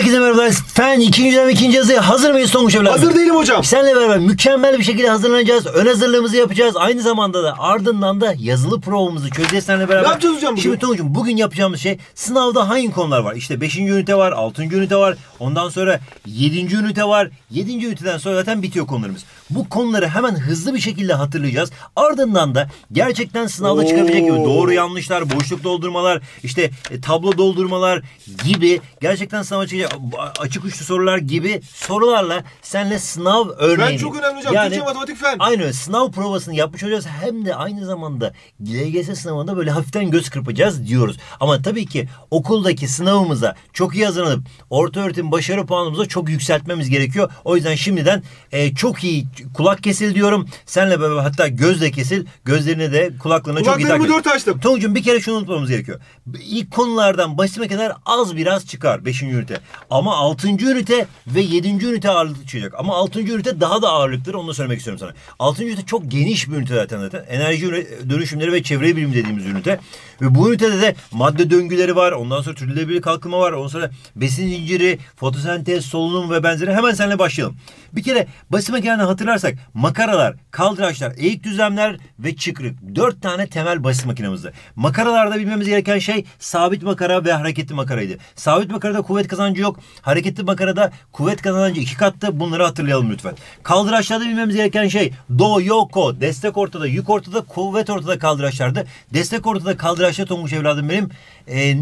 Herkese merhabalar. Fen ikinci dönem ikinci yazıya hazır mıyız Tonguç evladım? Hazır değilim hocam. Seninle beraber mükemmel bir şekilde hazırlanacağız. Ön hazırlığımızı yapacağız. Aynı zamanda da ardından da yazılı provamızı çözeceğiz seninle beraber. Ne yapacağız hocam bugün? Şimdi Tonguç'um bugün yapacağımız şey sınavda hangi konular var? İşte 5. ünite var, 6. ünite var. Ondan sonra 7. ünite var. 7. üniteden sonra zaten bitiyor konularımız. Bu konuları hemen hızlı bir şekilde hatırlayacağız. Ardından da gerçekten sınavda çıkabilecek gibi doğru yanlışlar, boşluk doldurmalar, işte e, tablo doldurmalar gibi gerçekten sınava çıkacak açık uçlu sorular gibi sorularla seninle sınav örneğini. çok önemli hocam. Türkçe, matematik, fen. Aynı. Sınav provasını yapmış olacağız. Hem de aynı zamanda LGS sınavında böyle hafiften göz kırpacağız diyoruz. Ama tabii ki okuldaki sınavımıza çok iyi hazırlanıp orta öğretim başarı puanımızı çok yükseltmemiz gerekiyor. O yüzden şimdiden e, çok iyi kulak kesil diyorum. Senle beraber hatta gözle kesil. Gözlerine de kulaklarına çok iyi takip. dört açtım. Tonguç'um bir kere şunu unutmamız gerekiyor. İlk konulardan basime kadar az biraz çıkar 5. ünite. Ama 6. ünite ve 7. ünite ağırlıklı çıkacak. Ama 6. ünite daha da ağırlıktır. Onu da söylemek istiyorum sana. 6. ünite çok geniş bir ünite zaten zaten. Enerji dönüşümleri ve çevre bilimi dediğimiz ünite. Ve bu ünitede de madde döngüleri var. Ondan sonra türlülebilir kalkınma var. Ondan sonra besin zinciri, fotosentez, solunum ve benzeri. Hemen seninle başlayalım. Bir kere basit makineden hatırlarsak makaralar, kaldıraçlar, eğik düzlemler ve çıkrık. Dört tane temel basit makinemizdi. Makaralarda bilmemiz gereken şey sabit makara ve hareketli makaraydı. Sabit makarada kuvvet kazancı yok. Hareketli makarada kuvvet kazancı iki kattı. Bunları hatırlayalım lütfen. Kaldıraçlarda bilmemiz gereken şey do, yo. Destek ortada, yük ortada, kuvvet ortada kaldıraçlardı. Destek ortada kaldıraçta Tonguç evladım benim e,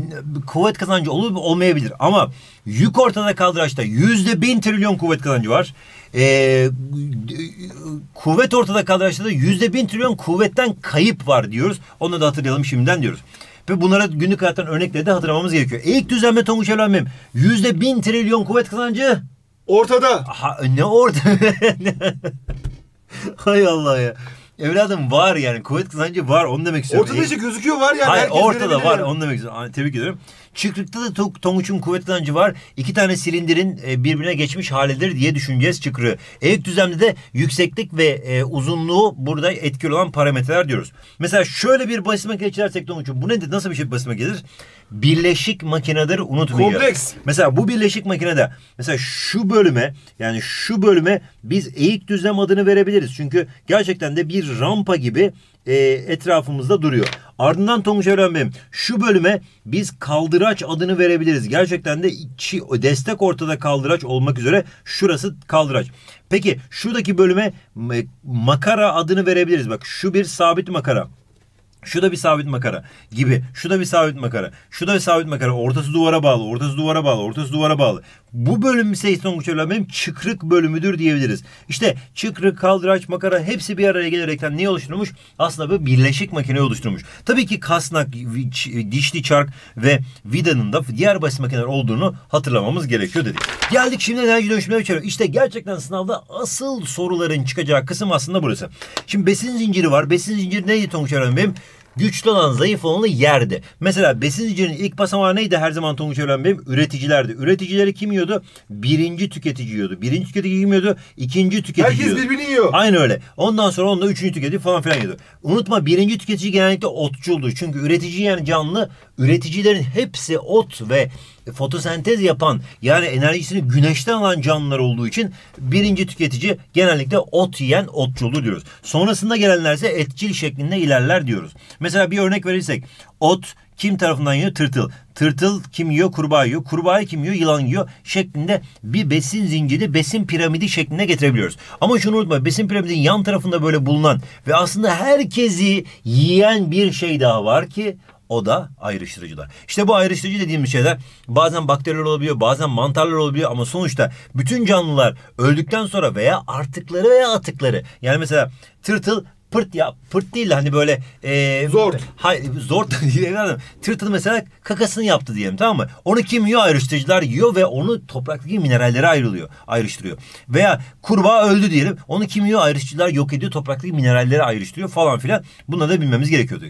kuvvet kazancı olur olmayabilir. Ama yük ortada kaldıraçta yüzde bin trilyon kuvvet kazancı var. E, kuvvet ortada kaldıraçta da yüzde bin trilyon kuvvetten kayıp var diyoruz. Onu da hatırlayalım şimdiden diyoruz. Ve bunlara günlük hayattan örnekleri de hatırlamamız gerekiyor. Eğik düzenle Tonguç benim yüzde bin trilyon kuvvet kazancı Ortada. Ha, ne orada? Hay Allah ya. Evladım var yani kuvvet kazancı var onu demek istiyorum. Ortada işte gözüküyor var yani. Hayır herkes ortada var yani. onu demek istiyorum. Tebrik ediyorum. Çıkrıkta da to- Tonguç'un kuvvet kazancı var. İki tane silindirin e, birbirine geçmiş halidir diye düşüneceğiz çıkrığı. Eğik düzlemde de yükseklik ve e, uzunluğu burada etkili olan parametreler diyoruz. Mesela şöyle bir basit makine çizersek Tonguç'un bu nedir? Nasıl bir şey basit makinedir? Birleşik makinedir unutmayacağız. Kompleks. Mesela bu birleşik makinede mesela şu bölüme yani şu bölüme biz eğik düzlem adını verebiliriz. Çünkü gerçekten de bir rampa gibi e, etrafımızda duruyor. Ardından Tonguç Evren benim şu bölüme biz kaldıraç adını verebiliriz. Gerçekten de içi, destek ortada kaldıraç olmak üzere şurası kaldıraç. Peki şuradaki bölüme makara adını verebiliriz. Bak şu bir sabit makara. Şu da bir sabit makara gibi. Şu da bir sabit makara. Şu da bir sabit makara. Ortası duvara bağlı. Ortası duvara bağlı. Ortası duvara bağlı. Bu bölüm Tonguç Evlen benim çıkrık bölümüdür diyebiliriz. İşte çıkrık, kaldıraç, makara hepsi bir araya gelerekten neyi oluşturmuş? Aslında bir birleşik makine oluşturmuş. Tabii ki kasnak, dişli çark ve vidanın da diğer basit makineler olduğunu hatırlamamız gerekiyor dedik. Geldik şimdi enerji dönüşümüne içeri. İşte gerçekten sınavda asıl soruların çıkacağı kısım aslında burası. Şimdi besin zinciri var. Besin zinciri neydi Tonguç Evlen benim? Güçlü olan zayıf olanı yerdi. Mesela besin zincirinin ilk basamağı neydi her zaman Tonguç Evren benim? Üreticilerdi. Üreticileri kim yiyordu? Birinci tüketici yiyordu. Birinci tüketici kim yiyordu? İkinci tüketici Herkes yiyordu. birbirini yiyor. Aynı öyle. Ondan sonra onunla üçüncü tüketici falan filan yiyordu. Unutma birinci tüketici genellikle otçuldu. Çünkü üretici yani canlı üreticilerin hepsi ot ve fotosentez yapan yani enerjisini güneşten alan canlılar olduğu için birinci tüketici genellikle ot yiyen otçuldu diyoruz. Sonrasında gelenlerse etçil şeklinde ilerler diyoruz. Mesela bir örnek verirsek ot kim tarafından yiyor? Tırtıl. Tırtıl kim yiyor? Kurbağa yiyor. Kurbağayı kim yiyor? Yılan yiyor. Şeklinde bir besin zinciri, besin piramidi şeklinde getirebiliyoruz. Ama şunu unutma. Besin piramidin yan tarafında böyle bulunan ve aslında herkesi yiyen bir şey daha var ki o da ayrıştırıcılar. İşte bu ayrıştırıcı dediğimiz şeyler bazen bakteriler olabiliyor, bazen mantarlar olabiliyor ama sonuçta bütün canlılar öldükten sonra veya artıkları veya atıkları yani mesela tırtıl pırt ya pırt değil de hani böyle e, Zort. Hayır zort değil evladım. Tırtıl mesela kakasını yaptı diyelim tamam mı? Onu kim yiyor? Ayrıştırıcılar yiyor ve onu topraktaki minerallere ayrılıyor, ayrıştırıyor. Veya kurbağa öldü diyelim. Onu kim yiyor? Ayrıştırıcılar yok ediyor, topraktaki mineralleri ayrıştırıyor falan filan. Bunları da bilmemiz gerekiyordu.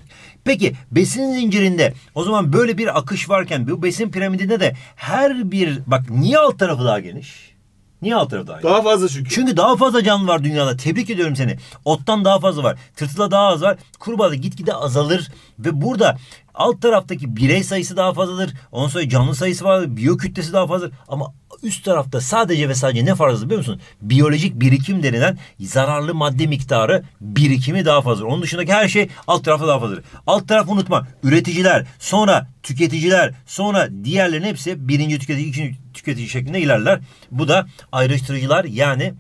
Peki besin zincirinde o zaman böyle bir akış varken bu besin piramidinde de her bir bak niye alt tarafı daha geniş? Niye alt tarafta aynı? Daha fazla çünkü. Çünkü daha fazla canlı var dünyada. Tebrik ediyorum seni. Ottan daha fazla var. Tırtıla daha az var. Kurbağada gitgide azalır. Ve burada alt taraftaki birey sayısı daha fazladır. Ondan sonra canlı sayısı vardır. Biyo kütlesi daha fazladır. Ama üst tarafta sadece ve sadece ne fazla biliyor musun? Biyolojik birikim denilen zararlı madde miktarı birikimi daha fazla. Onun dışındaki her şey alt tarafta daha fazladır. Alt tarafı unutma. Üreticiler, sonra tüketiciler, sonra diğerlerin hepsi birinci tüketici, ikinci tüketici şeklinde ilerler. Bu da ayrıştırıcılar yani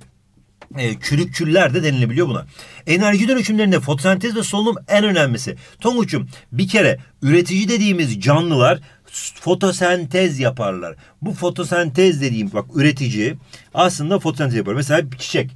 e, çürükçüller de denilebiliyor buna. Enerji dönüşümlerinde fotosentez ve solunum en önemlisi. Tonguç'um bir kere üretici dediğimiz canlılar fotosentez yaparlar. Bu fotosentez dediğim bak üretici aslında fotosentez yapar. Mesela bir çiçek.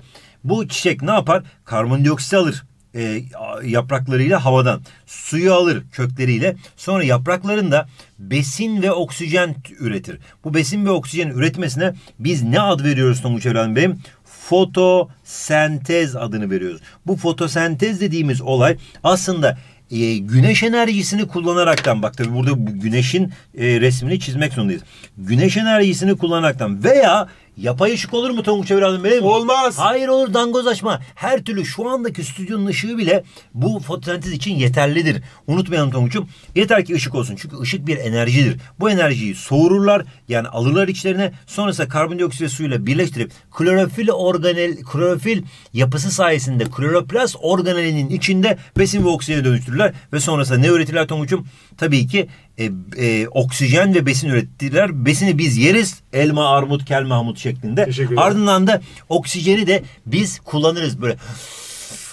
Bu çiçek ne yapar? Karbondioksit alır e, yapraklarıyla havadan. Suyu alır kökleriyle. Sonra yapraklarında besin ve oksijen üretir. Bu besin ve oksijen üretmesine biz ne ad veriyoruz Tonguç evladım benim? Fotosentez adını veriyoruz. Bu fotosentez dediğimiz olay aslında e, güneş enerjisini kullanaraktan bak tabi burada güneşin e, resmini çizmek zorundayız. Güneş enerjisini kullanaraktan veya Yapay ışık olur mu Tonguç evladım benim? Olmaz. Hayır olur dangozlaşma. Her türlü şu andaki stüdyonun ışığı bile bu fotosentez için yeterlidir. Unutmayalım Tonguç'um. Yeter ki ışık olsun. Çünkü ışık bir enerjidir. Bu enerjiyi soğururlar. Yani alırlar içlerine. Sonrasında karbondioksit ve suyla birleştirip klorofil organel, klorofil yapısı sayesinde kloroplast organelinin içinde besin ve oksijene dönüştürürler. Ve sonrasında ne üretirler Tonguç'um? Tabii ki e, e, oksijen ve besin ürettiler. Besini biz yeriz. Elma, armut, kel, mahmut şeklinde. Ardından da oksijeni de biz kullanırız böyle.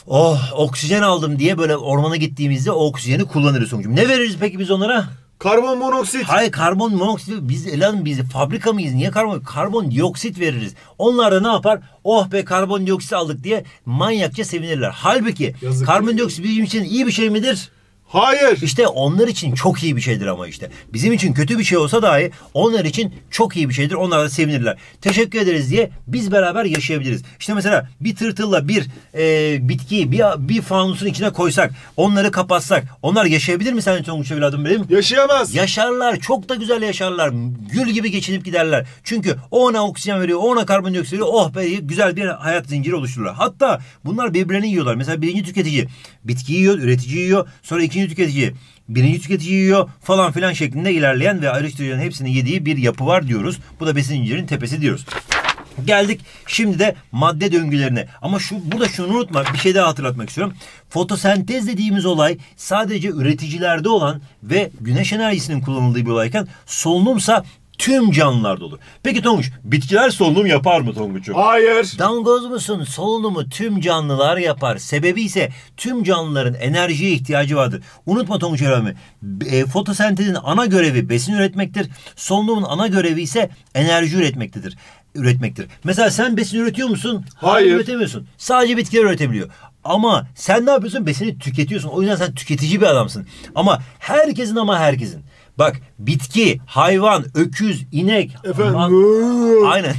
Oh oksijen aldım diye böyle ormana gittiğimizde o oksijeni kullanırız sonuçta. Ne veririz peki biz onlara? Karbon monoksit. Hayır karbon monoksit biz lan biz fabrika mıyız? Niye karbon? Karbon dioksit veririz. Onlar da ne yapar? Oh be karbon dioksit aldık diye manyakça sevinirler. Halbuki Yazık karbon dioksit bizim için iyi bir şey midir? Hayır. İşte onlar için çok iyi bir şeydir ama işte. Bizim için kötü bir şey olsa dahi onlar için çok iyi bir şeydir. Onlar da sevinirler. Teşekkür ederiz diye biz beraber yaşayabiliriz. İşte mesela bir tırtılla bir e, bitkiyi bir, bir fanusun içine koysak, onları kapatsak, onlar yaşayabilir mi sence Tonguç evladım benim? Yaşayamaz. Yaşarlar. Çok da güzel yaşarlar. Gül gibi geçinip giderler. Çünkü o ona oksijen veriyor, o ona karbondioksit veriyor. Oh be güzel bir hayat zinciri oluştururlar. Hatta bunlar birbirlerini yiyorlar. Mesela birinci tüketici bitki yiyor, üretici yiyor. Sonra ikinci ikinci tüketici birinci tüketici yiyor falan filan şeklinde ilerleyen ve ayrıştırıcıların hepsini yediği bir yapı var diyoruz. Bu da besin zincirinin tepesi diyoruz. Geldik şimdi de madde döngülerine. Ama şu burada şunu unutma bir şey daha hatırlatmak istiyorum. Fotosentez dediğimiz olay sadece üreticilerde olan ve güneş enerjisinin kullanıldığı bir olayken solunumsa tüm canlılarda olur. Peki Tonguç bitkiler solunum yapar mı Tonguç'um? Hayır. Dangoz musun? Solunumu tüm canlılar yapar. Sebebi ise tüm canlıların enerjiye ihtiyacı vardır. Unutma Tonguç Erami. E, fotosentezin ana görevi besin üretmektir. Solunumun ana görevi ise enerji üretmektedir üretmektir. Mesela sen besin üretiyor musun? Hayır. Hayır üretemiyorsun. Sadece bitkiler üretebiliyor. Ama sen ne yapıyorsun? Besini tüketiyorsun. O yüzden sen tüketici bir adamsın. Ama herkesin ama herkesin Bak bitki, hayvan, öküz, inek. Efendim. Man... Aynen.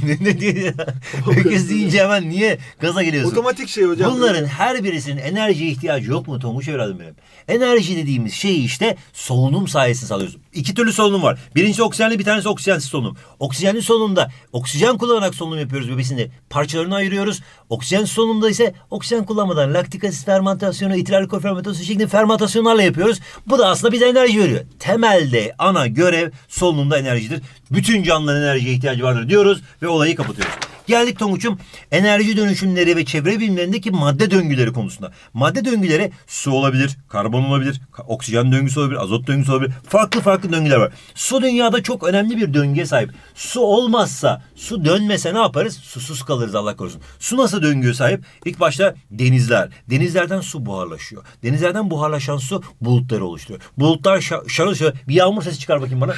öküz deyince hemen niye gaza geliyorsun? Otomatik şey hocam. Bunların her birisinin enerjiye ihtiyacı yok mu Tonguç evladım benim? Enerji dediğimiz şeyi işte solunum sayesinde sağlıyoruz. İki türlü solunum var. Birincisi oksijenli bir tanesi oksijensiz solunum. Oksijenli solunumda oksijen kullanarak solunum yapıyoruz bebesinde. Parçalarını ayırıyoruz. Oksijen solunumda ise oksijen kullanmadan laktik asit fermentasyonu, itil fermentasyonu şeklinde fermentasyonlarla yapıyoruz. Bu da aslında bize enerji veriyor. Temelde ana görev solunumda enerjidir. Bütün canlıların enerjiye ihtiyacı vardır diyoruz ve olayı kapatıyoruz. Geldik Tonguç'um enerji dönüşümleri ve çevre bilimlerindeki madde döngüleri konusunda. Madde döngüleri su olabilir, karbon olabilir, oksijen döngüsü olabilir, azot döngüsü olabilir. Farklı farklı döngüler var. Su dünyada çok önemli bir döngüye sahip. Su olmazsa, su dönmese ne yaparız? Susuz kalırız Allah korusun. Su nasıl döngüye sahip? İlk başta denizler. Denizlerden su buharlaşıyor. Denizlerden buharlaşan su bulutları oluşturuyor. Bulutlar şarıl şarıl bir yağmur sesi çıkar bakayım bana.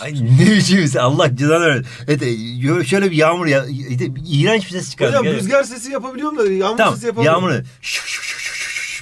Ay ne biçim Allah cezanı versin. Evet, e, şöyle bir yağmur ya. iğrenç bir ses çıkar. Hocam rüzgar sesi yapabiliyorum da yağmur tamam, sesi yapamıyorum. Yağmur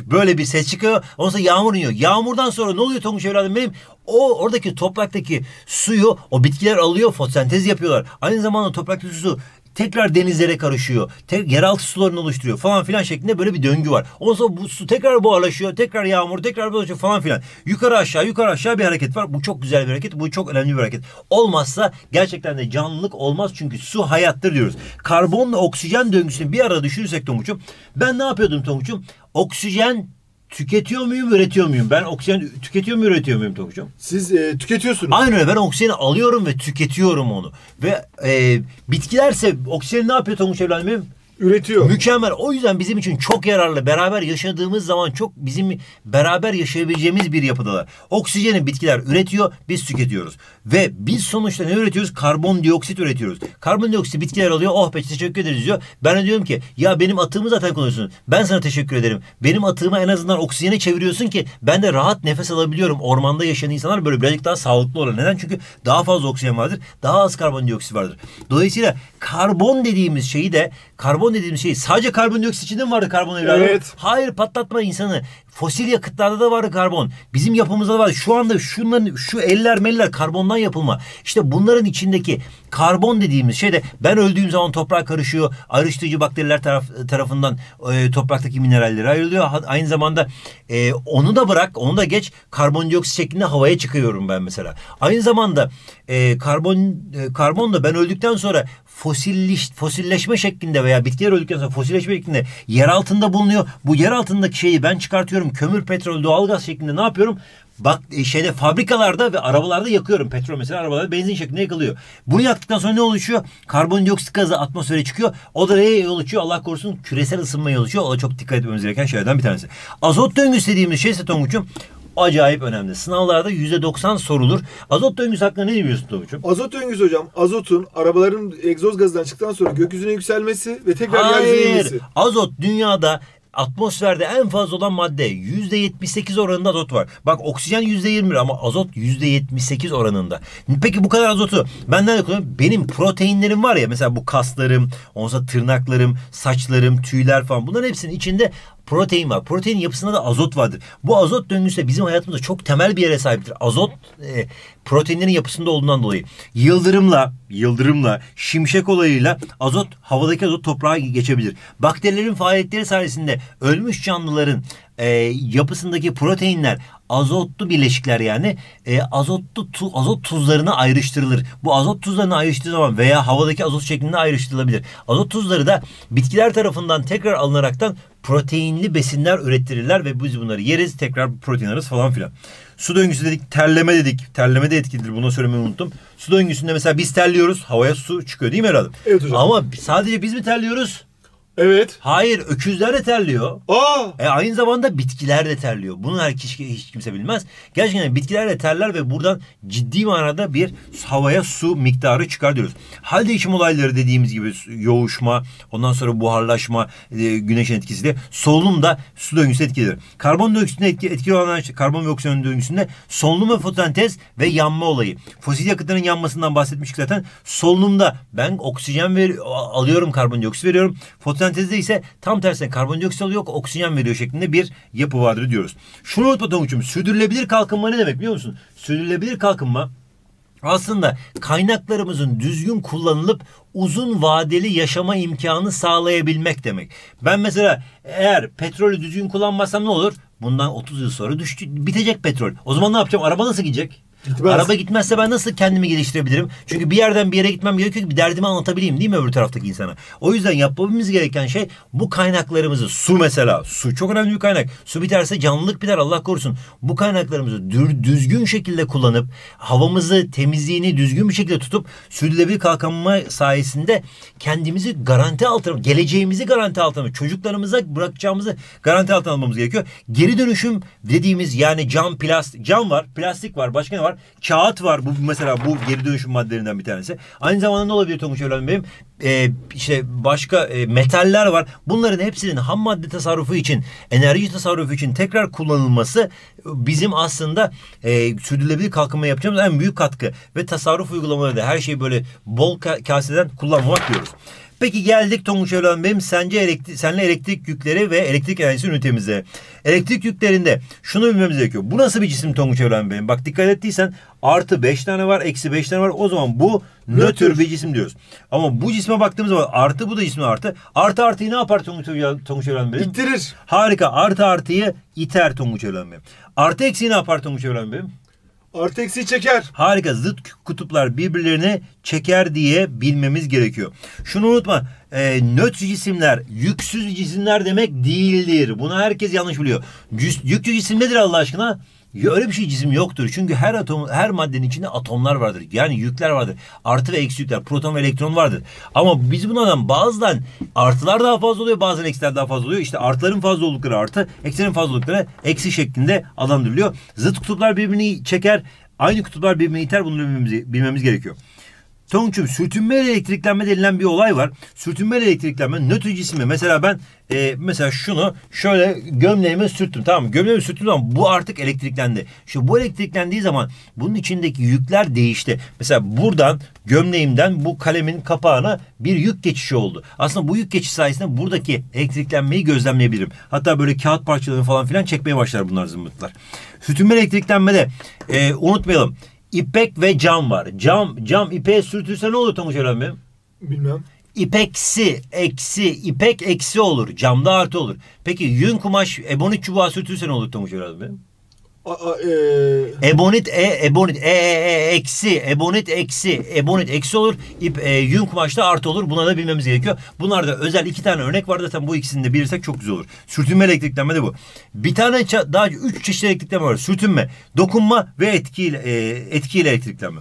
böyle bir ses çıkıyor. Ondan sonra yağmur iniyor. Yağmurdan sonra ne oluyor Tonguç evladım benim? O oradaki topraktaki suyu o bitkiler alıyor fotosentez yapıyorlar. Aynı zamanda topraktaki su tekrar denizlere karışıyor. Tek, yeraltı sularını oluşturuyor falan filan şeklinde böyle bir döngü var. Ondan sonra bu su tekrar buharlaşıyor. Tekrar yağmur tekrar buharlaşıyor falan filan. Yukarı aşağı yukarı aşağı bir hareket var. Bu çok güzel bir hareket. Bu çok önemli bir hareket. Olmazsa gerçekten de canlılık olmaz. Çünkü su hayattır diyoruz. Karbonla oksijen döngüsünü bir arada düşünürsek Tonguç'um. Ben ne yapıyordum Tonguç'um? Oksijen tüketiyor muyum, üretiyor muyum? Ben oksijen tüketiyor muyum, üretiyor muyum Tonguç'um? Siz e, tüketiyorsunuz. Aynen öyle. Ben oksijeni alıyorum ve tüketiyorum onu. Ve e, bitkilerse oksijeni ne yapıyor Tonguç evladım benim? Üretiyor. Mükemmel. O yüzden bizim için çok yararlı. Beraber yaşadığımız zaman çok bizim beraber yaşayabileceğimiz bir yapıdalar. Oksijeni bitkiler üretiyor, biz tüketiyoruz. Ve biz sonuçta ne üretiyoruz? Karbondioksit üretiyoruz. Karbondioksit bitkiler alıyor. Oh be teşekkür ederiz diyor. Ben de diyorum ki ya benim atığımı zaten konuşuyorsun. Ben sana teşekkür ederim. Benim atığımı en azından oksijene çeviriyorsun ki ben de rahat nefes alabiliyorum. Ormanda yaşayan insanlar böyle birazcık daha sağlıklı olur. Neden? Çünkü daha fazla oksijen vardır. Daha az karbondioksit vardır. Dolayısıyla karbon dediğimiz şeyi de karbon dediğimiz şey sadece karbondioksit içinde mi vardı karbon evladım? Evet. Hayır patlatma insanı. Fosil yakıtlarda da vardı karbon. Bizim yapımızda da var. Şu anda şunların şu eller meller karbondan yapılma. İşte bunların içindeki karbon dediğimiz şey de ben öldüğüm zaman toprağa karışıyor. Ayrıştırıcı bakteriler taraf, tarafından e, topraktaki mineraller ayrılıyor. Aynı zamanda e, onu da bırak, onu da geç karbondioksit şeklinde havaya çıkıyorum ben mesela. Aynı zamanda e, karbon e, karbon da ben öldükten sonra fosilliş, fosilleşme şeklinde veya bitkiler öldükten sonra fosilleşme şeklinde yer altında bulunuyor. Bu yer altındaki şeyi ben çıkartıyorum. Kömür, petrol, doğalgaz şeklinde ne yapıyorum? Bak e, şeyde fabrikalarda ve arabalarda yakıyorum. Petrol mesela arabalarda benzin şeklinde yakılıyor. Bunu yaktıktan sonra ne oluşuyor? Karbondioksit gazı atmosfere çıkıyor. O da neye yol açıyor? Allah korusun küresel ısınmaya yol açıyor. O da çok dikkat etmemiz gereken şeylerden bir tanesi. Azot döngüsü dediğimiz şey ise Tonguç'um acayip önemli. Sınavlarda %90 sorulur. Azot döngüsü hakkında ne diyorsun Tonguç'um? Azot döngüsü hocam. Azotun arabaların egzoz gazından çıktıktan sonra gökyüzüne yükselmesi ve tekrar yeryüzüne inmesi. Hayır. Azot dünyada atmosferde en fazla olan madde yüzde 78 oranında azot var. Bak oksijen yüzde 21 ama azot yüzde 78 oranında. Peki bu kadar azotu ben nerede kullanıyorum? Benim proteinlerim var ya mesela bu kaslarım, onsa tırnaklarım, saçlarım, tüyler falan bunların hepsinin içinde protein var. Proteinin yapısında da azot vardır. Bu azot döngüsü de bizim hayatımızda çok temel bir yere sahiptir. Azot e, proteinlerin yapısında olduğundan dolayı. Yıldırımla, yıldırımla, şimşek olayıyla azot, havadaki azot toprağa geçebilir. Bakterilerin faaliyetleri sayesinde ölmüş canlıların e, yapısındaki proteinler azotlu bileşikler yani e, azotlu tu, azot tuzlarına ayrıştırılır. Bu azot tuzlarına ayrıştığı zaman veya havadaki azot şeklinde ayrıştırılabilir. Azot tuzları da bitkiler tarafından tekrar alınaraktan proteinli besinler ürettirirler ve biz bunları yeriz tekrar protein alırız falan filan. Su döngüsü dedik, terleme dedik. Terleme de etkilidir. Bunu söylemeyi unuttum. Su döngüsünde mesela biz terliyoruz. Havaya su çıkıyor değil mi herhalde? Evet hocam. Ama sadece biz mi terliyoruz? Evet. Hayır, öküzler de terliyor. Aa! E aynı zamanda bitkiler de terliyor. Bunu her kişi, hiç kimse bilmez. Gerçekten bitkiler de terler ve buradan ciddi manada bir havaya su miktarı çıkar diyoruz. Hal değişim olayları dediğimiz gibi yoğuşma, ondan sonra buharlaşma, e, güneşin etkisiyle solunum da su döngüsü etkilidir. Karbon dioksitine etki, etkili olan karbon oksijen döngüsünde solunum ve fotosentez ve yanma olayı. Fosil yakıtların yanmasından bahsetmiştik zaten. Solunumda ben oksijen ver, alıyorum karbondioksit veriyorum. Fotosentez Fotosentezde ise tam tersine karbondioksit alıyor, oksijen veriyor şeklinde bir yapı vardır diyoruz. Şunu unutma Tonguç'um, sürdürülebilir kalkınma ne demek biliyor musun? Sürdürülebilir kalkınma aslında kaynaklarımızın düzgün kullanılıp uzun vadeli yaşama imkanı sağlayabilmek demek. Ben mesela eğer petrolü düzgün kullanmazsam ne olur? Bundan 30 yıl sonra düştü, bitecek petrol. O zaman ne yapacağım? Araba nasıl gidecek? Gitmez. Araba gitmezse ben nasıl kendimi geliştirebilirim? Çünkü bir yerden bir yere gitmem gerekiyor ki bir derdimi anlatabileyim değil mi öbür taraftaki insana? O yüzden yapmamız gereken şey bu kaynaklarımızı su mesela su çok önemli bir kaynak. Su biterse canlılık biter Allah korusun. Bu kaynaklarımızı düzgün şekilde kullanıp havamızı temizliğini düzgün bir şekilde tutup sürdürülebilir kalkınma sayesinde kendimizi garanti altına geleceğimizi garanti altına çocuklarımıza bırakacağımızı garanti altına almamız gerekiyor. Geri dönüşüm dediğimiz yani cam plastik cam var plastik var başka ne var? Kağıt var. Bu mesela bu geri dönüşüm maddelerinden bir tanesi. Aynı zamanda ne olabilir Tonguç evladım benim? Ee, işte başka e, metaller var. Bunların hepsinin ham madde tasarrufu için, enerji tasarrufu için tekrar kullanılması bizim aslında e, sürdürülebilir kalkınma yapacağımız en büyük katkı. Ve tasarruf uygulamaları da her şeyi böyle bol kaseden kullanmamak diyoruz. Peki geldik Tonguç Evladım benim sence elektrik, senle elektrik yükleri ve elektrik enerjisi ünitemize. Elektrik yüklerinde şunu bilmemiz gerekiyor. Bu nasıl bir cisim Tonguç Evladım benim? Bak dikkat ettiysen artı 5 tane var, eksi 5 tane var. O zaman bu nötr Nötr. bir cisim diyoruz. Ama bu cisme baktığımız zaman artı bu da cismin artı. Artı artıyı ne yapar Tonguç, Evren Bey'im? İttirir. Harika. Artı artıyı iter Tonguç Evren Bey'im. Artı eksiği ne yapar Tonguç Evren Bey'im? Artı eksi çeker. Harika. Zıt kutuplar birbirlerini çeker diye bilmemiz gerekiyor. Şunu unutma. E, nötr cisimler yüksüz cisimler demek değildir. Bunu herkes yanlış biliyor. Yüklü cisim nedir Allah aşkına? Öyle bir şey cisim yoktur. Çünkü her atom, her maddenin içinde atomlar vardır. Yani yükler vardır. Artı ve eksi yükler, proton ve elektron vardır. Ama biz bunlardan bazıdan artılar daha fazla oluyor, bazen eksiler daha fazla oluyor. İşte artıların fazla oldukları artı, eksilerin fazla oldukları eksi şeklinde adlandırılıyor. Zıt kutuplar birbirini çeker, aynı kutuplar birbirini iter. Bunu bilmemiz, bilmemiz gerekiyor. Tonguç'um sürtünmeyle elektriklenme denilen bir olay var. Sürtünmeyle elektriklenme nötr cismi. Mesela ben e, mesela şunu şöyle gömleğime sürttüm tamam mı? Gömleğimi sürttüm zaman bu artık elektriklendi. Şu bu elektriklendiği zaman bunun içindeki yükler değişti. Mesela buradan gömleğimden bu kalemin kapağına bir yük geçişi oldu. Aslında bu yük geçişi sayesinde buradaki elektriklenmeyi gözlemleyebilirim. Hatta böyle kağıt parçalarını falan filan çekmeye başlar bunlar zımbırtılar. Sürtünme elektriklenmede e, unutmayalım. İpek ve cam var. Cam cam ipeğe sürtülse ne olur Tonguç Eren Bey? Bilmem. İpeksi, eksi, ipek eksi olur. Camda artı olur. Peki yün kumaş ebonit çubuğa sürtülse ne olur Tonguç Eren Bey? E, Ebonit, e, ebonit, e, e, e, eksi, ebonit, eksi, ebonit, eksi olur. İp, e, yün kumaşta artı olur. Bunları da bilmemiz gerekiyor. Bunlarda özel iki tane örnek var. Zaten bu ikisini de bilirsek çok güzel olur. Sürtünme elektriklenme de bu. Bir tane daha üç çeşit elektriklenme var. Sürtünme, dokunma ve etkiyle, e, etkiyle elektriklenme.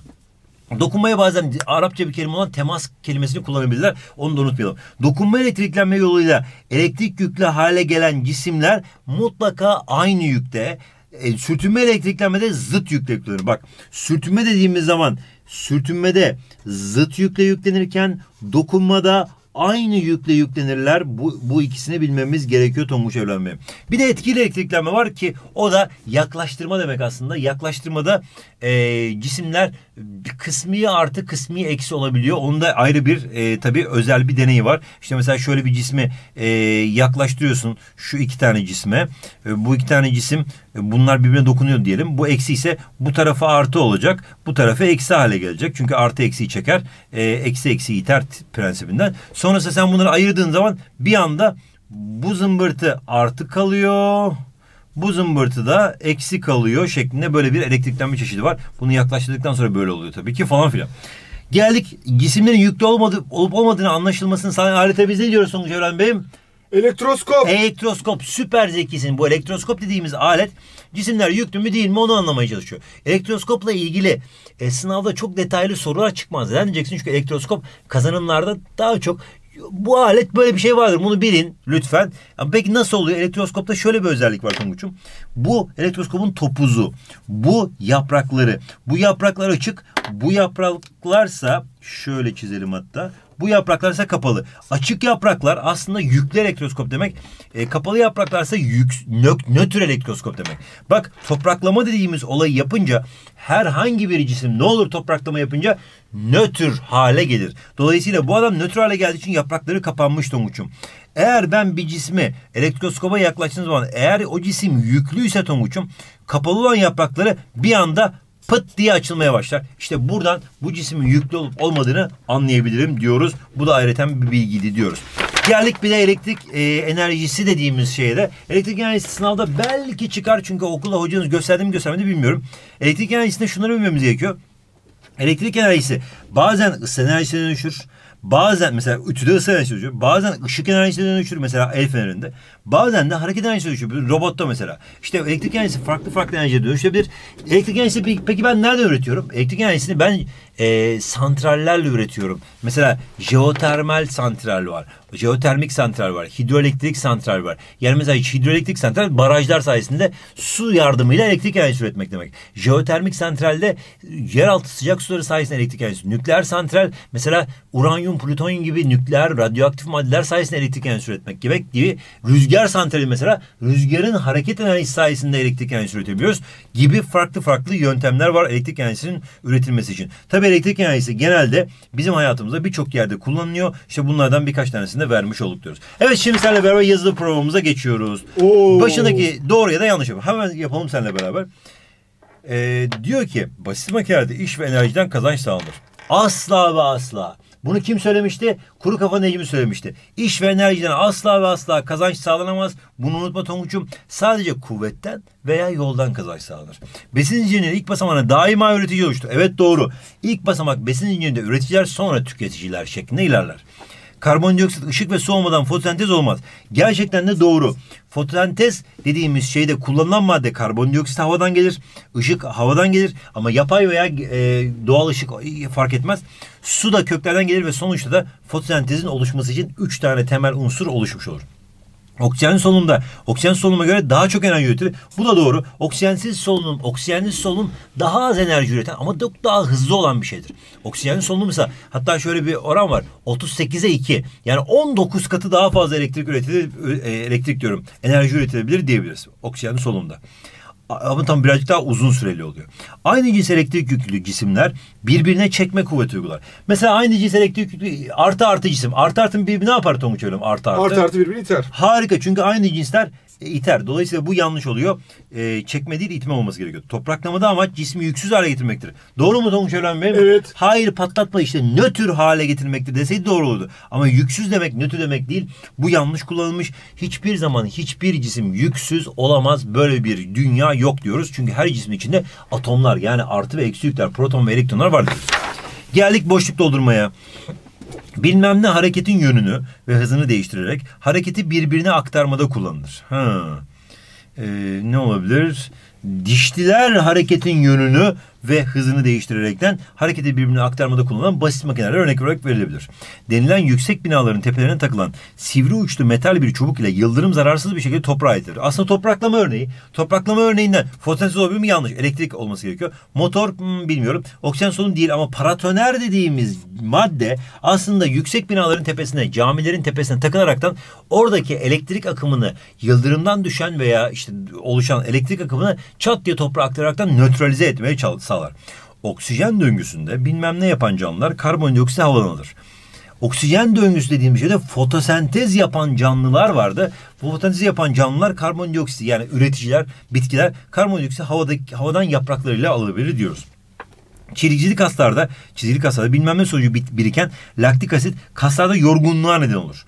Dokunmaya bazen Arapça bir kelime olan temas kelimesini kullanabilirler. Onu da unutmayalım. Dokunma elektriklenme yoluyla elektrik yüklü hale gelen cisimler mutlaka aynı yükte. E, sürtünme elektriklenmede zıt yükle yüklenir. Bak sürtünme dediğimiz zaman sürtünmede zıt yükle yüklenirken dokunmada aynı yükle yüklenirler. Bu, bu ikisini bilmemiz gerekiyor Tonguç Evlen Bey. Bir de etkili elektriklenme var ki o da yaklaştırma demek aslında. Yaklaştırmada e, cisimler kısmi artı kısmi eksi olabiliyor. Onun da ayrı bir e, tabii özel bir deneyi var. İşte mesela şöyle bir cismi e, yaklaştırıyorsun şu iki tane cisme. E, bu iki tane cisim e, bunlar birbirine dokunuyor diyelim. Bu eksi ise bu tarafa artı olacak. Bu tarafa eksi hale gelecek. Çünkü artı eksiyi çeker. E, eksi eksi iter prensibinden. Sonrasında sen bunları ayırdığın zaman bir anda bu zımbırtı artı kalıyor. Bu zımbırtı da eksi kalıyor şeklinde böyle bir elektriklenme çeşidi var. Bunu yaklaştırdıktan sonra böyle oluyor tabii ki falan filan. Geldik cisimlerin yüklü olmadı, olup olmadığını anlaşılmasını sağlayan alete biz ne diyoruz Sonuç Evren Bey'im? Elektroskop. Elektroskop süper zekisin. Bu elektroskop dediğimiz alet cisimler yüklü mü değil mi onu anlamaya çalışıyor. Elektroskopla ilgili e, sınavda çok detaylı sorular çıkmaz. Neden diyeceksin? Çünkü elektroskop kazanımlarda daha çok bu alet böyle bir şey vardır. Bunu bilin lütfen. Peki nasıl oluyor? Elektroskopta şöyle bir özellik var Tonguç'um. Bu elektroskopun topuzu, bu yaprakları, bu yapraklar açık, bu yapraklarsa şöyle çizelim hatta. Bu yapraklar ise kapalı. Açık yapraklar aslında yüklü elektroskop demek. E, kapalı yapraklar ise yük, nök, nötr elektroskop demek. Bak topraklama dediğimiz olayı yapınca herhangi bir cisim ne olur topraklama yapınca nötr hale gelir. Dolayısıyla bu adam nötr hale geldiği için yaprakları kapanmış Tonguç'um. Eğer ben bir cismi elektroskopa yaklaştığım zaman eğer o cisim yüklüyse Tonguç'um kapalı olan yaprakları bir anda pıt diye açılmaya başlar. İşte buradan bu cismin yüklü olup olmadığını anlayabilirim diyoruz. Bu da ayrıca bir bilgiydi diyoruz. Geldik bir de elektrik e, enerjisi dediğimiz şeye de. Elektrik enerjisi sınavda belki çıkar çünkü okulda hocanız gösterdi mi göstermedi bilmiyorum. Elektrik enerjisinde şunları bilmemiz gerekiyor. Elektrik enerjisi bazen ısı enerjisine dönüşür. Bazen mesela ütüde ısı enerjisine dönüşür. Bazen ışık enerjisine dönüşür mesela el fenerinde. Bazen de hareket enerjisine dönüşür. Robotta mesela. İşte elektrik enerjisi farklı farklı enerjiye dönüşebilir. Elektrik enerjisi peki ben nerede üretiyorum? Elektrik enerjisini ben e, santrallerle üretiyorum. Mesela jeotermal santral var. Jeotermik santral var. Hidroelektrik santral var. Yani mesela hidroelektrik santral barajlar sayesinde su yardımıyla elektrik enerjisi üretmek demek. Jeotermik santralde yeraltı sıcak suları sayesinde elektrik enerjisi. Nükleer santral mesela uranyum, plütonyum gibi nükleer radyoaktif maddeler sayesinde elektrik enerjisi üretmek gibi gibi. Rüzgar santrali mesela rüzgarın hareket enerjisi sayesinde elektrik enerjisi üretebiliyoruz gibi farklı farklı yöntemler var elektrik enerjisinin üretilmesi için. Tabii elektrik enerjisi genelde bizim hayatımızda birçok yerde kullanılıyor. İşte bunlardan birkaç tanesini de vermiş olduk diyoruz. Evet şimdi seninle beraber yazılı programımıza geçiyoruz. Oo. Başındaki doğru ya da yanlış yapalım. Hemen yapalım seninle beraber. Ee, diyor ki basit makinelerde iş ve enerjiden kazanç sağlanır. Asla ve asla. Bunu kim söylemişti? Kuru kafa Necmi söylemişti. İş ve enerjiden asla ve asla kazanç sağlanamaz. Bunu unutma Tonguç'um. Sadece kuvvetten veya yoldan kazanç sağlanır. Besin zincirinin ilk basamağına daima üretici oluştu. Evet doğru. İlk basamak besin zincirinde üreticiler sonra tüketiciler şeklinde ilerler. Karbondioksit, ışık ve su olmadan fotosentez olmaz. Gerçekten de doğru. Fotosentez dediğimiz şeyde kullanılan madde karbondioksit havadan gelir, ışık havadan gelir ama yapay veya e, doğal ışık fark etmez. Su da köklerden gelir ve sonuçta da fotosentezin oluşması için üç tane temel unsur oluşmuş olur. Oksijen solunumda oksijen solunuma göre daha çok enerji üretir. Bu da doğru. Oksijensiz solunum, oksijensiz solunum daha az enerji üreten ama çok daha hızlı olan bir şeydir. Oksijen solunum ise hatta şöyle bir oran var. 38'e 2. Yani 19 katı daha fazla elektrik üretilir, e, elektrik diyorum, enerji üretilebilir diyebiliriz. Oksijen solunumda ama tam birazcık daha uzun süreli oluyor. Aynı cins elektrik yüklü cisimler birbirine çekme kuvveti uygular. Mesela aynı cins elektrik yüklü artı artı cisim. Artı artı birbirini ne yapar Tonguç Öylem? Artı artı. Artı artı birbirini iter. Harika çünkü aynı cinsler iter. Dolayısıyla bu yanlış oluyor. E, çekme değil itme olması gerekiyor. Topraklamada amaç cismi yüksüz hale getirmektir. Doğru mu Tonguç Ölen Bey? Evet. Hayır patlatma işte nötr hale getirmektir deseydi doğru olurdu. Ama yüksüz demek nötr demek değil. Bu yanlış kullanılmış. Hiçbir zaman hiçbir cisim yüksüz olamaz. Böyle bir dünya yok diyoruz. Çünkü her cismin içinde atomlar yani artı ve eksi yükler, proton ve elektronlar vardır. Geldik boşluk doldurmaya bilmem ne hareketin yönünü ve hızını değiştirerek hareketi birbirine aktarmada kullanılır. Ha. Ee, ne olabilir? Dişliler hareketin yönünü ve hızını değiştirerekten hareketi birbirine aktarmada kullanılan basit makineler örnek olarak verilebilir. Denilen yüksek binaların tepelerine takılan sivri uçlu metal bir çubuk ile yıldırım zararsız bir şekilde toprağa itilir. Aslında topraklama örneği. Topraklama örneğinden fotosentez olabilir mi? Yanlış. Elektrik olması gerekiyor. Motor hmm, bilmiyorum. Oksijen solunum değil ama paratoner dediğimiz madde aslında yüksek binaların tepesine, camilerin tepesine takılaraktan oradaki elektrik akımını yıldırımdan düşen veya işte oluşan elektrik akımını çat diye toprağa aktararaktan nötralize etmeye çalışır sağlar. Oksijen döngüsünde bilmem ne yapan canlılar karbondioksit havalanır. Oksijen döngüsü dediğim şeyde fotosentez yapan canlılar vardı. Bu fotosentez yapan canlılar karbondioksit yani üreticiler, bitkiler karbondioksit havadaki, havadan yapraklarıyla alabilir diyoruz. Çizgilik kaslarda, çizgilik kaslarda bilmem ne sonucu biriken laktik asit kaslarda yorgunluğa neden olur.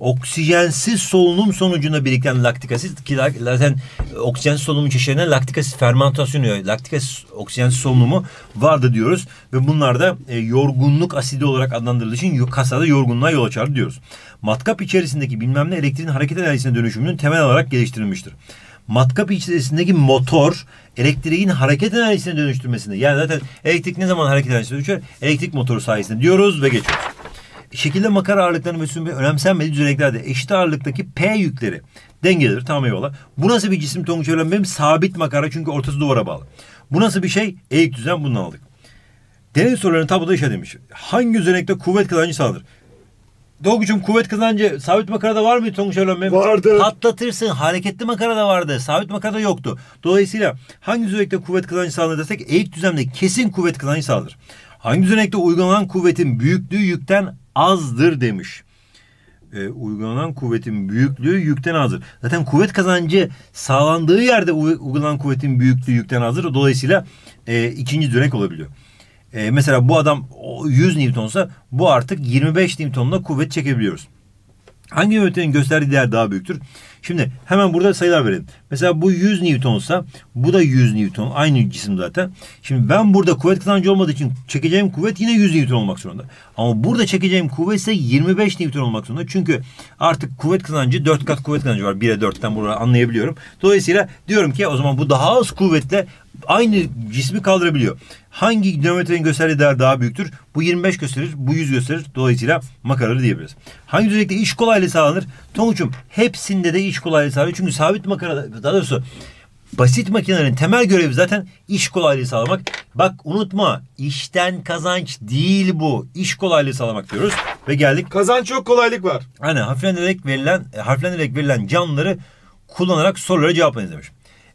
Oksijensiz solunum sonucunda biriken laktik asit ki zaten oksijensiz solunumun çeşitlerine laktik asit fermentasyonu, laktik asit oksijensiz solunumu vardı diyoruz ve bunlar da e, yorgunluk asidi olarak adlandırıldığı için kasada yorgunluğa yol açar diyoruz. Matkap içerisindeki bilmem ne elektriğin hareket enerjisine dönüşümünün temel olarak geliştirilmiştir. Matkap içerisindeki motor elektriğin hareket enerjisine dönüştürmesinde yani zaten elektrik ne zaman hareket enerjisine dönüşür? Elektrik motoru sayesinde diyoruz ve geçiyoruz şekilde makara ağırlıklarının ve sürümü önemsenmediği düzeneklerde eşit ağırlıktaki P yükleri dengelidir. Tamam eyvallah. Bu nasıl bir cisim Tonguç Öğren benim? Sabit makara çünkü ortası duvara bağlı. Bu nasıl bir şey? Eğik düzen bundan aldık. Deney sorularını tabloda işaretlemiş. Hangi düzenekte kuvvet kazancı sağlanır? Tonguç'um kuvvet kazancı sabit makarada var mıydı Tonguç benim? Vardı. Patlatırsın. Hareketli makarada vardı. Sabit makarada yoktu. Dolayısıyla hangi düzenekte kuvvet kazancı sağlanır desek eğik düzlemde kesin kuvvet kazancı sağlanır. Hangi düzenekte uygulanan kuvvetin büyüklüğü yükten azdır demiş. E, uygulanan kuvvetin büyüklüğü yükten azdır. Zaten kuvvet kazancı sağlandığı yerde uygulanan kuvvetin büyüklüğü yükten azdır. Dolayısıyla e, ikinci dönek olabiliyor. E, mesela bu adam 100 Newton'sa bu artık 25 Newton'la kuvvet çekebiliyoruz. Hangi ünitenin gösterdiği değer daha büyüktür? Şimdi hemen burada sayılar verelim. Mesela bu 100 Newton'sa bu da 100 Newton. Aynı cisim zaten. Şimdi ben burada kuvvet kazancı olmadığı için çekeceğim kuvvet yine 100 Newton olmak zorunda. Ama burada çekeceğim kuvvet ise 25 Newton olmak zorunda. Çünkü artık kuvvet kazancı 4 kat kuvvet kazancı var. 1'e 4'ten burada anlayabiliyorum. Dolayısıyla diyorum ki o zaman bu daha az kuvvetle aynı cismi kaldırabiliyor. Hangi dinamometrenin gösterdiği değer daha büyüktür? Bu 25 gösterir, bu 100 gösterir. Dolayısıyla makaraları diyebiliriz. Hangi düzeyde iş kolaylığı sağlanır? Tonguç'um hepsinde de iş kolaylığı sağlanır. Çünkü sabit makara, daha doğrusu basit makinelerin temel görevi zaten iş kolaylığı sağlamak. Bak unutma işten kazanç değil bu. İş kolaylığı sağlamak diyoruz. Ve geldik. Kazanç çok kolaylık var. Aynen harflenerek verilen, harflenerek verilen canlıları kullanarak sorulara cevaplayın demiş.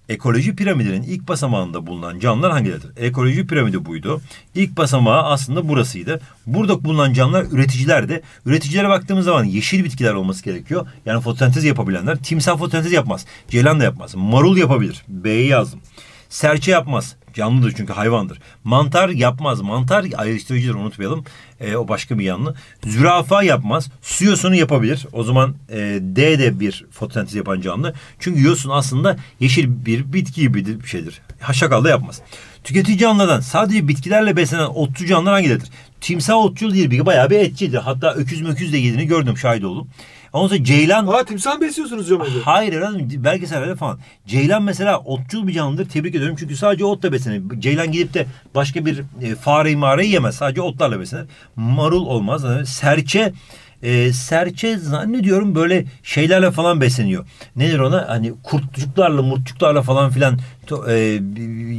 Ekoloji piramidinin ilk basamağında bulunan canlılar hangileridir? Ekoloji piramidi buydu. İlk basamağı aslında burasıydı. Burada bulunan canlılar üreticilerdi. Üreticilere baktığımız zaman yeşil bitkiler olması gerekiyor. Yani fotosentez yapabilenler. Timsah fotosentez yapmaz. Ceylan da yapmaz. Marul yapabilir. B'yi yazdım. Serçe yapmaz. Canlıdır çünkü hayvandır. Mantar yapmaz. Mantar ayrıştırıcıdır unutmayalım. E, o başka bir yanlı. Zürafa yapmaz. Su yosunu yapabilir. O zaman e, D de bir fotosentez yapan canlı. Çünkü yosun aslında yeşil bir bitki gibi bir şeydir. Şakal da yapmaz. Tüketici canlılardan sadece bitkilerle beslenen otçu canlılar hangileridir? Timsah otçul değil bayağı bir etçidir. Hatta öküz möküz de yediğini gördüm şahit oldum. Ondan sonra ceylan Aa timsah besliyorsunuz evde. Hayır efendim belgesellerde falan. Ceylan mesela otçul bir canlıdır. Tebrik ediyorum çünkü sadece otla beslenir. Ceylan gidip de başka bir e, fareyi mareyi yemez. Sadece otlarla beslenir. Marul olmaz. Yani serçe e, serçe zannediyorum böyle şeylerle falan besleniyor. Nedir ona? Hani kurtçuklarla, murtçuklarla falan filan e,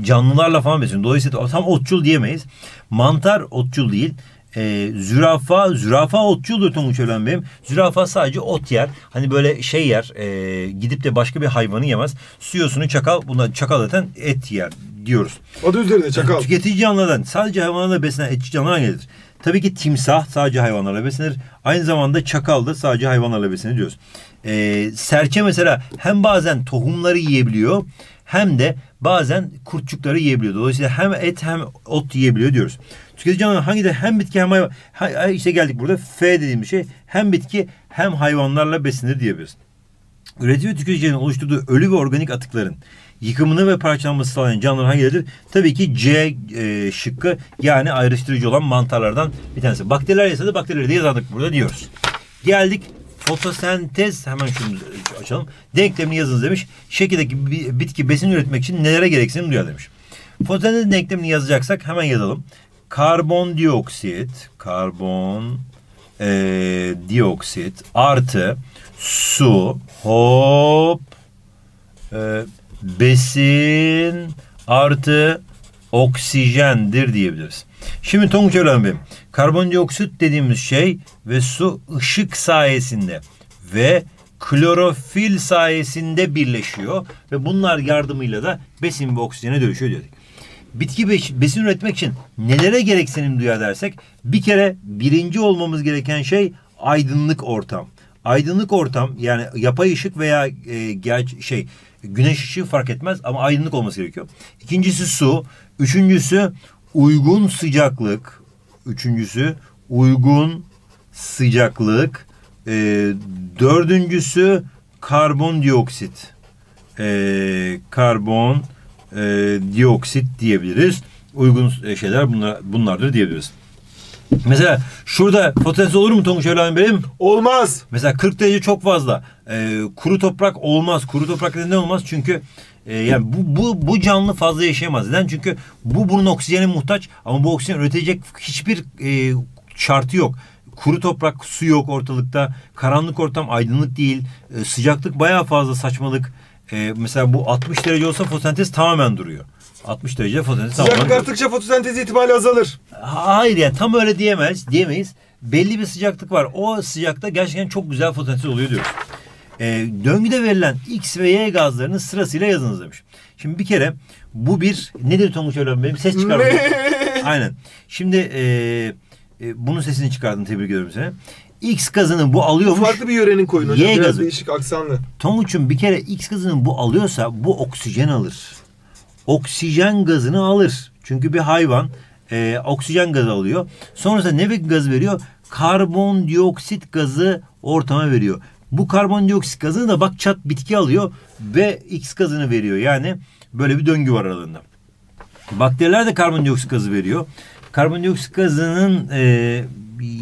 canlılarla falan besleniyor. Dolayısıyla tam otçul diyemeyiz. Mantar otçul değil. E, zürafa, zürafa otçuldur Tonguç Ölen benim. Zürafa sadece ot yer. Hani böyle şey yer. e, gidip de başka bir hayvanı yemez. Su yosunu çakal, buna çakal zaten et yer diyoruz. Adı üzerinde çakal. Tüketici canlılardan sadece hayvanlarla beslenen etçi canlılar gelir. Tabii ki timsah sadece hayvanlarla beslenir. Aynı zamanda çakal da sadece hayvanlarla beslenir diyoruz. Ee, serçe mesela hem bazen tohumları yiyebiliyor hem de bazen kurtçukları yiyebiliyor. Dolayısıyla hem et hem ot yiyebiliyor diyoruz. Tüketici canlılar hangi de hem bitki hem hayvan. Ha, işte geldik burada F dediğim şey hem bitki hem hayvanlarla beslenir diyebiliriz. Üretici ve tüketicilerin oluşturduğu ölü ve organik atıkların yıkımını ve parçalanması sağlayan canlılar hangileridir? Tabii ki C e, şıkkı yani ayrıştırıcı olan mantarlardan bir tanesi. Bakteriler yasadı bakterileri de yazardık burada diyoruz. Geldik fotosentez hemen şunu açalım. Denklemini yazınız demiş. Şekildeki bi- bitki besin üretmek için nelere gereksinim duyar demiş. Fotosentez denklemini yazacaksak hemen yazalım. Karbondioksit, karbon e, dioksit artı su hop e, besin artı oksijendir diyebiliriz. Şimdi Tonguç Ölen Bey, karbondioksit dediğimiz şey ve su ışık sayesinde ve klorofil sayesinde birleşiyor ve bunlar yardımıyla da besin ve oksijene dönüşüyor dedik. Bitki besin üretmek için nelere gereksinim duyar dersek bir kere birinci olmamız gereken şey aydınlık ortam. Aydınlık ortam yani yapay ışık veya e, ger- şey güneş ışığı fark etmez ama aydınlık olması gerekiyor. İkincisi su. Üçüncüsü uygun sıcaklık. Üçüncüsü uygun sıcaklık. E, dördüncüsü karbondioksit. E, karbon e, dioksit diyebiliriz. Uygun e, şeyler bunlar, bunlardır diyebiliriz. Mesela şurada fotosentez olur mu Tonguç Öğlen benim? Olmaz. Mesela 40 derece çok fazla. Ee, kuru toprak olmaz. Kuru toprak neden olmaz? Çünkü e, yani bu, bu, bu canlı fazla yaşayamaz. Neden? Çünkü bu bunun oksijene muhtaç ama bu oksijen üretecek hiçbir e, şartı yok. Kuru toprak, su yok ortalıkta. Karanlık ortam, aydınlık değil. E, sıcaklık bayağı fazla saçmalık. E, mesela bu 60 derece olsa fotosentez tamamen duruyor. 60 derece fotosentez tamamen Sıcaklık duruyor. arttıkça fotosentez ihtimali azalır. Hayır yani tam öyle diyemeyiz. Diyemeyiz. Belli bir sıcaklık var. O sıcakta gerçekten çok güzel fotosentez oluyor diyoruz. Ee, döngüde verilen X ve Y gazlarını sırasıyla yazınız demiş. Şimdi bir kere bu bir nedir Tonguç Öğren benim ses çıkardım. Aynen. Şimdi e, e, bunun sesini çıkardın tebrik ediyorum seni. X gazını bu alıyormuş. Farklı bir yörenin koyun hocam. Y Biraz gazı. değişik aksanlı. Tonguç'un bir kere X gazını bu alıyorsa bu oksijen alır. Oksijen gazını alır. Çünkü bir hayvan e, oksijen gazı alıyor. Sonrasında ne bir gaz veriyor? Karbondioksit gazı ortama veriyor. Bu karbondioksit gazını da bak çat bitki alıyor ve X gazını veriyor. Yani böyle bir döngü var aralarında. Bakteriler de karbondioksit gazı veriyor. Karbondioksit gazının e,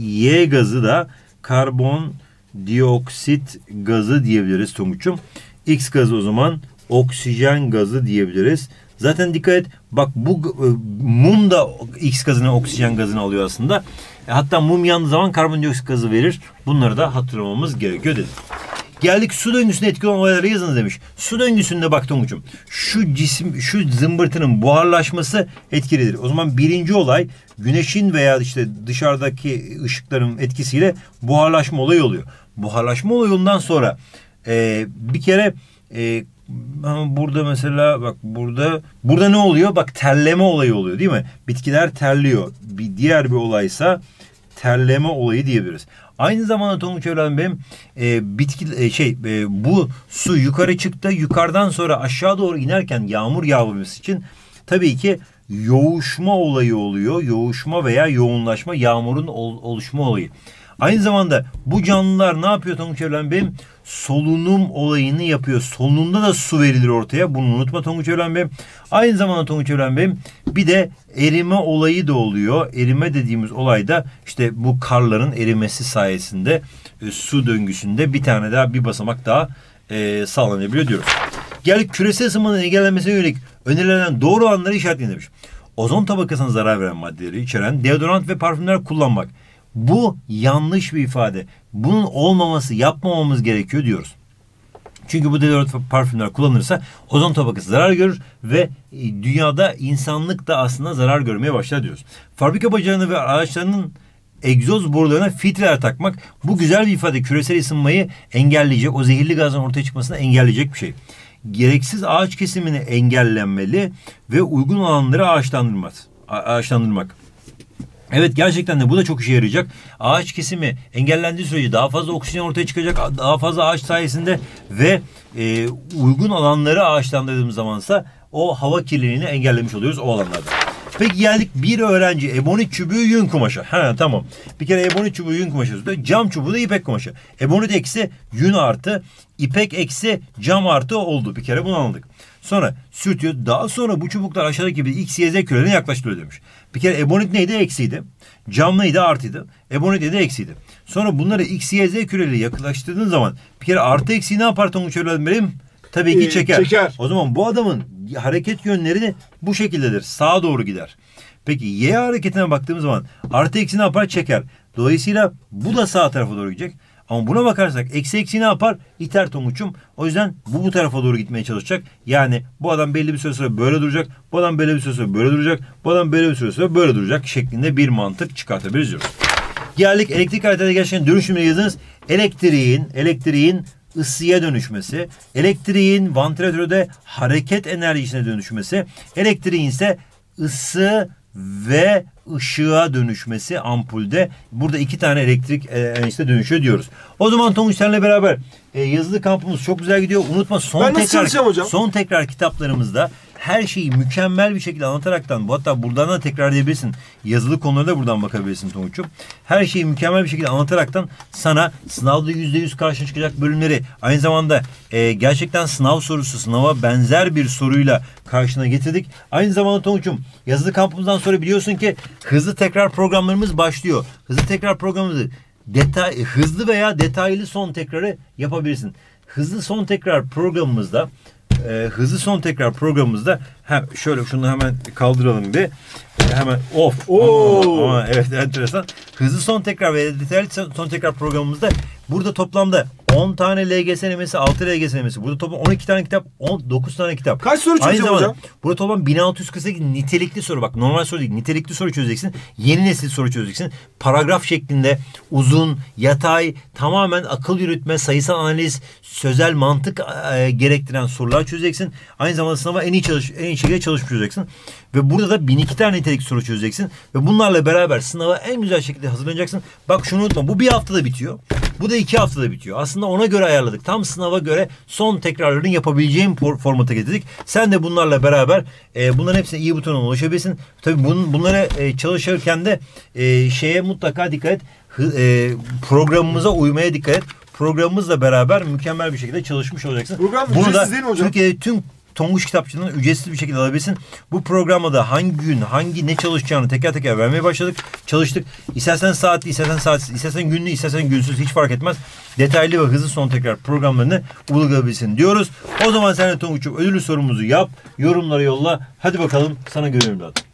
Y gazı da karbondioksit gazı diyebiliriz Tonguç'um. X gazı o zaman oksijen gazı diyebiliriz. Zaten dikkat et bak bu e, mum da X gazını oksijen gazını alıyor aslında. E, hatta mum yandığı zaman karbondioksit gazı verir. Bunları da hatırlamamız gerekiyor dedim. Geldik su döngüsüne etkili olan olayları yazınız demiş. Su döngüsünde bak Tonguç'um. Şu cisim, şu zımbırtının buharlaşması etkilidir. O zaman birinci olay güneşin veya işte dışarıdaki ışıkların etkisiyle buharlaşma olayı oluyor. Buharlaşma olayından sonra e, bir kere e, burada mesela bak burada burada ne oluyor? Bak terleme olayı oluyor değil mi? Bitkiler terliyor. Bir diğer bir olaysa terleme olayı diyebiliriz. Aynı zamanda Tonguç benim e, bitki e, şey e, bu su yukarı çıktı. Yukarıdan sonra aşağı doğru inerken yağmur yağması için tabii ki yoğuşma olayı oluyor. Yoğuşma veya yoğunlaşma yağmurun ol, oluşma olayı. Aynı zamanda bu canlılar ne yapıyor Tonguç Evlen Bey'im? Solunum olayını yapıyor. Solunumda da su verilir ortaya. Bunu unutma Tonguç Evlen Bey'im. Aynı zamanda Tonguç Evlen Bey'im bir de erime olayı da oluyor. Erime dediğimiz olayda işte bu karların erimesi sayesinde e, su döngüsünde bir tane daha bir basamak daha e, sağlanabiliyor diyoruz. Geldik küresel ısınmanın engellenmesine yönelik önerilen doğru alanları işaretleyin demiş. Ozon tabakasına zarar veren maddeleri içeren deodorant ve parfümler kullanmak. Bu yanlış bir ifade. Bunun olmaması, yapmamamız gerekiyor diyoruz. Çünkü bu deodorant parfümler kullanılırsa ozon tabakası zarar görür ve e, dünyada insanlık da aslında zarar görmeye başlar diyoruz. Fabrika bacağını ve araçlarının egzoz borularına filtreler takmak bu güzel bir ifade küresel ısınmayı engelleyecek, o zehirli gazın ortaya çıkmasını engelleyecek bir şey. Gereksiz ağaç kesimini engellenmeli ve uygun alanları ağaçlandırmak. ağaçlandırmak. Evet gerçekten de bu da çok işe yarayacak. Ağaç kesimi engellendiği sürece daha fazla oksijen ortaya çıkacak. Daha fazla ağaç sayesinde ve e, uygun alanları ağaçlandırdığımız zamansa o hava kirliliğini engellemiş oluyoruz o alanlarda. Peki geldik bir öğrenci ebonit çubuğu yün kumaşı. Ha tamam. Bir kere ebonit çubuğu yün kumaşı. Cam çubuğu da ipek kumaşı. Ebonit eksi yün artı ipek eksi cam artı oldu. Bir kere bunu anladık. Sonra sürtüyor. Daha sonra bu çubuklar aşağıdaki gibi X, Y, Z kürelerine yaklaştırıyor demiş. Bir kere ebonit neydi? Eksiydi. Cam neydi? Artıydı. Ebonit neydi? Eksiydi. Sonra bunları X, Y, Z küreleri yaklaştırdığın zaman bir kere artı eksiği ne yapar Tonguç benim? Tabii ki ee, çeker. çeker. O zaman bu adamın hareket yönleri bu şekildedir. Sağa doğru gider. Peki Y hareketine baktığımız zaman artı eksi ne yapar? Çeker. Dolayısıyla bu da sağ tarafa doğru gidecek. Ama buna bakarsak eksi eksi ne yapar? İter Tonguç'um. O yüzden bu bu tarafa doğru gitmeye çalışacak. Yani bu adam belli bir süre sonra böyle duracak. Bu adam belli bir süre sonra böyle duracak. Bu adam belli bir süre sonra böyle duracak şeklinde bir mantık çıkartabiliriz diyoruz. Geldik elektrik haritede gerçekten dönüşümle yazdınız. Elektriğin, elektriğin ısıya dönüşmesi, elektriğin vantilatörde hareket enerjisine dönüşmesi, elektriğin ise ısı ve ışığa dönüşmesi ampulde. Burada iki tane elektrik enerjisine dönüşüyor diyoruz. O zaman Tonguç senle beraber e, yazılı kampımız çok güzel gidiyor. Unutma son ben tekrar hocam? son tekrar kitaplarımızda her şeyi mükemmel bir şekilde anlataraktan bu hatta buradan da tekrar edebilirsin. Yazılı konulara da buradan bakabilirsin Tonguç'um. Her şeyi mükemmel bir şekilde anlataraktan sana sınavda yüzde yüz karşına çıkacak bölümleri aynı zamanda e, gerçekten sınav sorusu sınava benzer bir soruyla karşına getirdik. Aynı zamanda Tonguç'um yazılı kampımızdan sonra biliyorsun ki hızlı tekrar programlarımız başlıyor. Hızlı tekrar programımızı detay, hızlı veya detaylı son tekrarı yapabilirsin. Hızlı son tekrar programımızda e, hızlı son tekrar programımızda hem şöyle şunu hemen kaldıralım bir. E, hemen off. Oo. Ama, ama, evet enteresan. Hızlı son tekrar ve detaylı son tekrar programımızda burada toplamda 10 tane LGS nemesi, 6 LGS nemesi. Burada toplam 12 tane kitap, 19 tane kitap. Kaç soru çözeceğim hocam? Burada toplam 1648 nitelikli soru. Bak normal soru değil, nitelikli soru çözeceksin. Yeni nesil soru çözeceksin. Paragraf şeklinde uzun, yatay, tamamen akıl yürütme, sayısal analiz, sözel mantık e, gerektiren sorular çözeceksin. Aynı zamanda sınava en iyi çalış en iyi şekilde olacaksın. Ve burada da 1002 tane nitelikli soru çözeceksin. Ve bunlarla beraber sınava en güzel şekilde hazırlanacaksın. Bak şunu unutma. Bu bir haftada bitiyor. Bu da iki haftada bitiyor. Aslında ona göre ayarladık. Tam sınava göre son tekrarlarını yapabileceğim formata getirdik. Sen de bunlarla beraber e, bunların hepsine iyi butonuna ulaşabilirsin. Tabii bun, bunları e, çalışırken de e, şeye mutlaka dikkat et. E, programımıza uymaya dikkat et programımızla beraber mükemmel bir şekilde çalışmış olacaksın. Program Bunu da? Türkiye'de tüm Tonguç kitapçılığını ücretsiz bir şekilde alabilirsin. Bu programda da hangi gün hangi ne çalışacağını teker teker vermeye başladık. Çalıştık. İstersen saatli, istersen saatsiz, istersen günlü, istersen günsüz hiç fark etmez. Detaylı ve hızlı son tekrar programlarını uygulayabilirsin diyoruz. O zaman sen de Tonguç'um ödülü sorumuzu yap. Yorumlara yolla. Hadi bakalım sana görüyorum zaten.